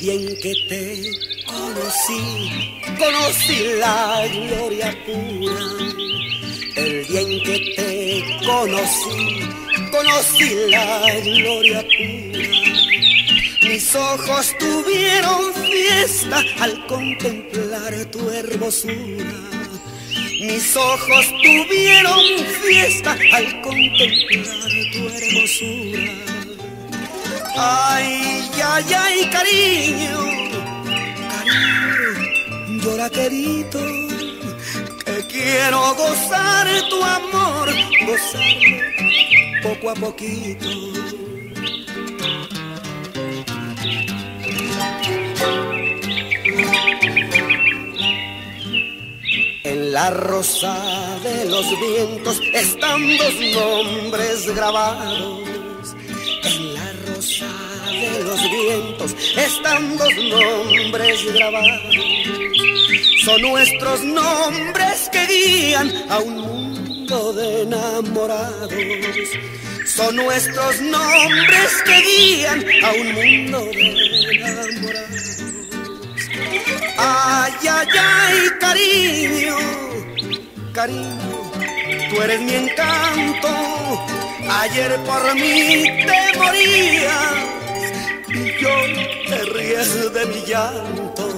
que te conocí, conocí la gloria pura. El día en que te conocí, conocí la gloria pura. Mis ojos tuvieron fiesta al contemplar tu hermosura. Mis ojos tuvieron fiesta al contemplar tu hermosura. Ay, ay, ay, cariño, cariño, llora querido, que quiero gozar tu amor, gozar poco a poquito. En la rosa de los vientos están dos nombres grabados. Están dos nombres grabados. Son nuestros nombres que guían a un mundo de enamorados. Son nuestros nombres que guían a un mundo de enamorados. Ay, ay, ay, cariño, cariño, tú eres mi encanto. Ayer por mí te morías verde mi llanto.